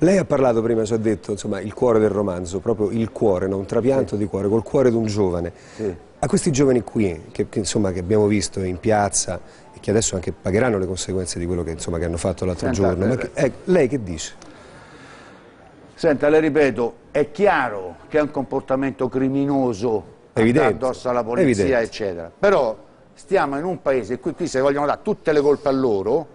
Lei ha parlato prima, ci ha detto, insomma, il cuore del romanzo, proprio il cuore, no? un trapianto sì. di cuore, col cuore di un giovane. Sì. A questi giovani qui, che, che, insomma, che, abbiamo visto in piazza e che adesso anche pagheranno le conseguenze di quello che, insomma, che hanno fatto l'altro giorno, ma che, eh, lei che dice? Senta, le ripeto, è chiaro che è un comportamento criminoso Evidente. addosso alla polizia, Evidente. eccetera. Però stiamo in un paese, qui, qui se vogliono dare tutte le colpe a loro,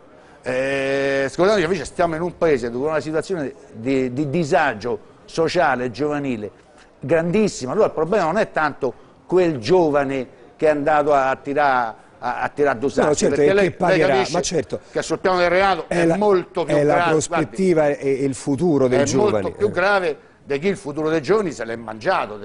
eh, scusate, invece stiamo in un paese dove una situazione di, di disagio sociale giovanile grandissima. Allora il problema non è tanto quel giovane che è andato a tirare a, a tirare due no, certo, perché lei, pagherà, lei ma certo, che sul piano del reato è, è la, molto più è grave. È la prospettiva guardi, e il futuro dei è giovani. È molto più grave di chi il futuro dei giovani se l'è mangiato.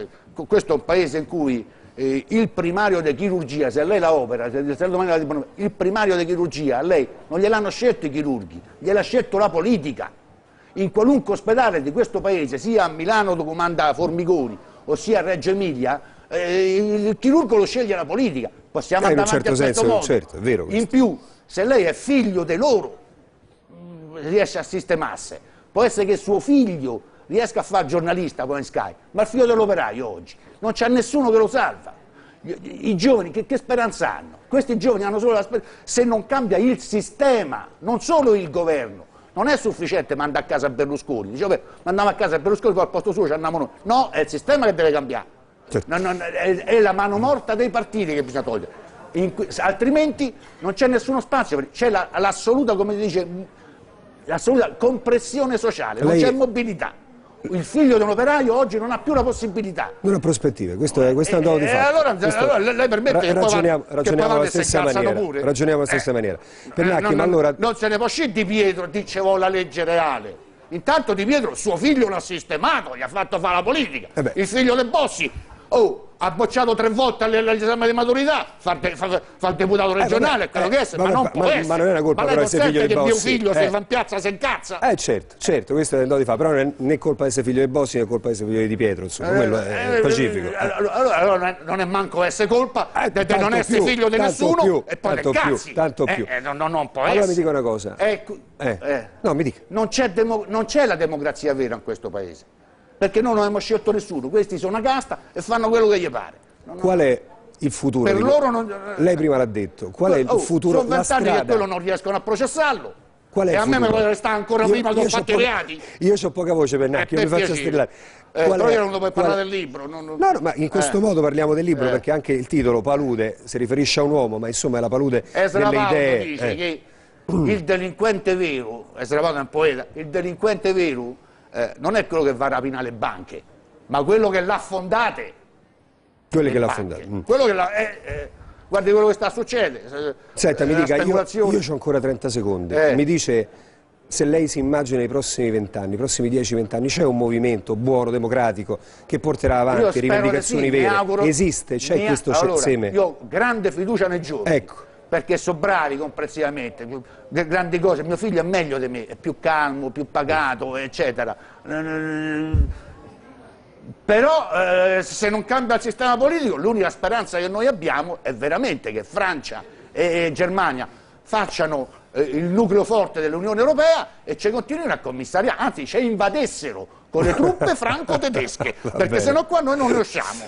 Questo è un paese in cui eh, il primario di chirurgia, se lei la opera, se, se domani la il primario di chirurgia, a lei non gliel'hanno scelto i chirurghi, gliel'ha scelto la politica. In qualunque ospedale di questo paese, sia a Milano dove comanda Formigoni, o sia a Reggio Emilia, eh, il chirurgo lo sceglie la politica. Possiamo eh, andare certo avanti senso, a questo certo, vero in più, se lei è figlio di loro, mm, riesce a sistemarsi. Può essere che suo figlio riesca a fare giornalista in Sky, ma il figlio dell'operaio oggi non c'è nessuno che lo salva. I, i giovani che, che, speranza hanno? Questi giovani hanno solo la speranza, se non cambia il sistema, non solo il governo, non è sufficiente mandare a casa Berlusconi, dicevo, mandiamo a casa Berlusconi, poi al posto suo ci andiamo noi. No, è il sistema che deve cambiare. Certo. Non, non, è, è, la mano morta dei partiti che bisogna togliere. In, altrimenti non c'è nessuno spazio, c'è l'assoluta, la, come si dice, l'assoluta compressione sociale, non c'è mobilità il figlio di un operaio oggi non ha più la possibilità. Non ha prospettive, questo è, questo è un dato di fatto. Allora, allora, lei permette che ragioniamo, poi, ragioniamo alla stessa maniera. Pure. Ragioniamo alla stessa eh, maniera. Pernacchi, eh, non, allora... non se ne può uscire Di Pietro dicevo la legge reale. Intanto Di Pietro suo figlio l'ha sistemato, gli ha fatto fare la politica. Eh il figlio del Bossi Oh, ha bocciato tre volte all'esame di maturità, fa, fa, fa il deputato eh, regionale, eh, quello che è, ma, ma, non può ma, essere. Ma non è una colpa ma però essere figlio di Bossi. mio figlio eh. se va in piazza se incazza? Eh certo, certo, questo è il di fa, però non è né colpa di essere figlio di Bossi né colpa di essere figlio di Pietro, insomma, eh, quello è eh, pacifico. Allora, allora, non è manco essere colpa eh, di non essere figlio di nessuno più, e poi tanto più, tanto più. No, no, non può allora essere. mi dica una cosa. no, mi dica. Non c'è la democrazia vera in questo paese, perché noi non abbiamo scelto nessuno, questi sono una casta e fanno quello che gli pare. Qual è il futuro? Per loro non... Lei prima l'ha detto, qual è il oh, futuro? Sono vent'anni che quello non riescono a processarlo. Qual è e a me mi vuole restare ancora io, prima che ho fatto i reati? Io ho poca voce per Nacchi, io mi faccio strillare. Eh, però io non dovevo parlare del libro. Non, non... No, no, ma in questo eh. modo parliamo del libro eh. perché anche il titolo Palude si riferisce a un uomo, ma insomma è la palude Ezra delle idee. dice eh. che il delinquente vero, Ezra Paolo è un poeta, il delinquente vero eh, non è quello che va a rapinare le banche, ma quello che l'ha fondate quello che l'ha fondato. Mm. Quello che l'ha... Eh, eh, guardi quello che sta succedendo. Senta, mi dica, io, io ho ancora 30 secondi. Eh. Mi dice se lei si immagina i prossimi vent'anni, i prossimi 10-20 anni, c'è un movimento buono, democratico, che porterà avanti rivendicazioni sì, vere? Auguro, Esiste? C'è questo allora, seme? Io ho grande fiducia nei giovani. Ecco. Perché sono bravi complessivamente, grandi cose. Mio figlio è meglio di me, è più calmo, più pagato, eccetera però eh, se non cambia il sistema politico l'unica speranza che noi abbiamo è veramente che Francia e Germania facciano eh, il nucleo forte dell'Unione Europea e ci continuino a commissariare, anzi ci invadessero con le truppe franco-tedesche, perché sennò qua noi non ne usciamo.